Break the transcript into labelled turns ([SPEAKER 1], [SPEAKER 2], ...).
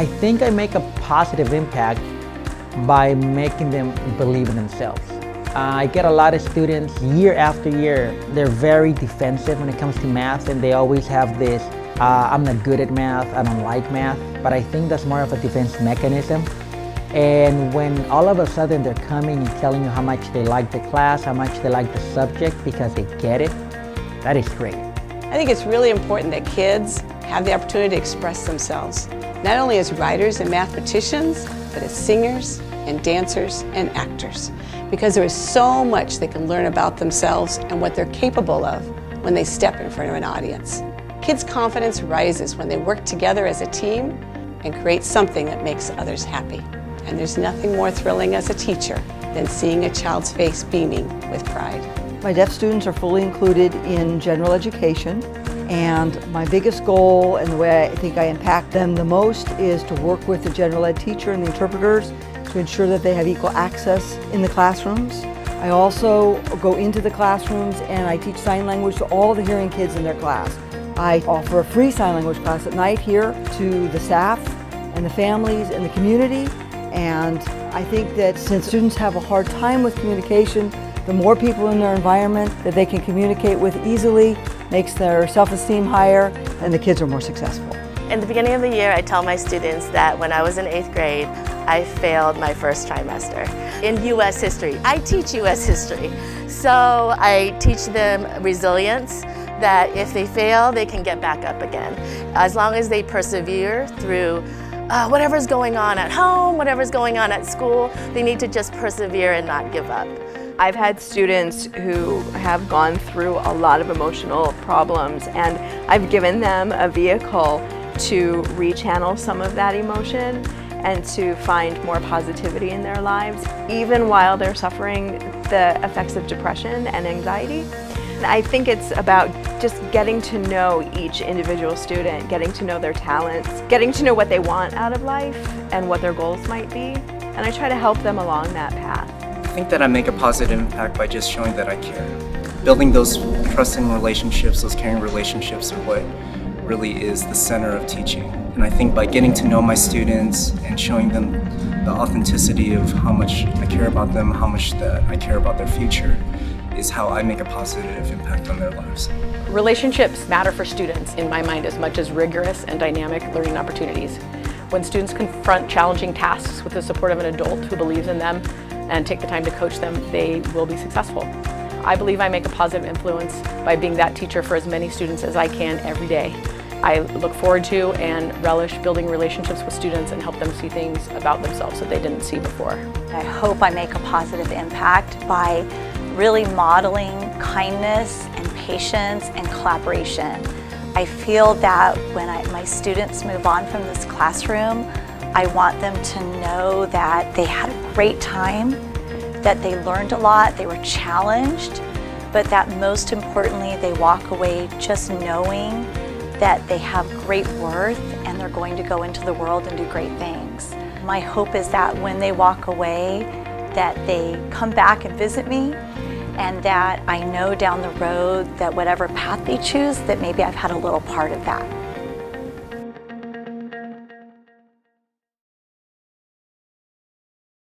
[SPEAKER 1] I think I make a positive impact by making them believe in themselves. Uh, I get a lot of students year after year, they're very defensive when it comes to math and they always have this, uh, I'm not good at math, I don't like math, but I think that's more of a defense mechanism. And when all of a sudden they're coming and telling you how much they like the class, how much they like the subject because they get it, that is great.
[SPEAKER 2] I think it's really important that kids have the opportunity to express themselves, not only as writers and mathematicians, but as singers and dancers and actors. Because there is so much they can learn about themselves and what they're capable of when they step in front of an audience. Kids' confidence rises when they work together as a team and create something that makes others happy. And there's nothing more thrilling as a teacher than seeing a child's face beaming with pride.
[SPEAKER 3] My deaf students are fully included in general education and my biggest goal and the way I think I impact them the most is to work with the general ed teacher and the interpreters to ensure that they have equal access in the classrooms. I also go into the classrooms and I teach sign language to all the hearing kids in their class. I offer a free sign language class at night here to the staff and the families and the community and I think that since students have a hard time with communication, the more people in their environment that they can communicate with easily makes their self-esteem higher and the kids are more successful.
[SPEAKER 4] In the beginning of the year, I tell my students that when I was in eighth grade, I failed my first trimester in U.S. history. I teach U.S. history, so I teach them resilience, that if they fail, they can get back up again. As long as they persevere through uh, whatever's going on at home, whatever's going on at school, they need to just persevere and not give up.
[SPEAKER 5] I've had students who have gone through a lot of emotional problems and I've given them a vehicle to rechannel some of that emotion and to find more positivity in their lives, even while they're suffering the effects of depression and anxiety. I think it's about just getting to know each individual student, getting to know their talents, getting to know what they want out of life and what their goals might be. And I try to help them along that path.
[SPEAKER 6] I think that I make a positive impact by just showing that I care. Building those trusting relationships, those caring relationships are what really is the center of teaching. And I think by getting to know my students and showing them the authenticity of how much I care about them, how much that I care about their future, is how I make a positive impact on their lives.
[SPEAKER 7] Relationships matter for students, in my mind, as much as rigorous and dynamic learning opportunities. When students confront challenging tasks with the support of an adult who believes in them and take the time to coach them, they will be successful. I believe I make a positive influence by being that teacher for as many students as I can every day. I look forward to and relish building relationships with students and help them see things about themselves that they didn't see before.
[SPEAKER 8] I hope I make a positive impact by really modeling kindness and patience and collaboration. I feel that when I, my students move on from this classroom, I want them to know that they had a great time, that they learned a lot, they were challenged, but that most importantly, they walk away just knowing that they have great worth and they're going to go into the world and do great things. My hope is that when they walk away, that they come back and visit me and that I know down the road that whatever path they choose, that maybe I've had a little part of that.